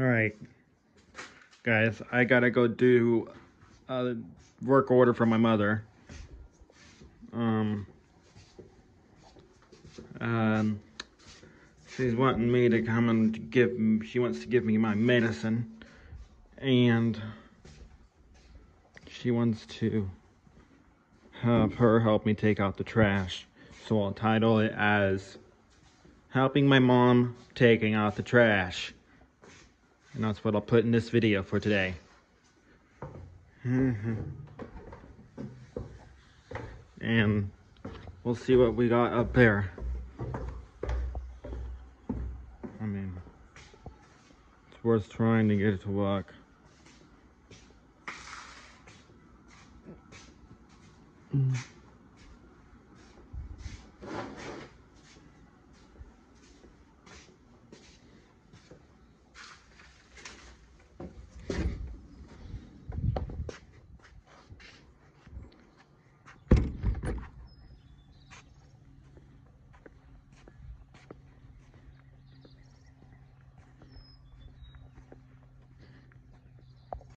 Alright, guys, I gotta go do a work order for my mother. Um, um, she's wanting me to come and give, she wants to give me my medicine. And she wants to have her help me take out the trash. So I'll title it as Helping My Mom Taking Out the Trash. And that's what I'll put in this video for today. and we'll see what we got up there. I mean, it's worth trying to get it to work. Mm.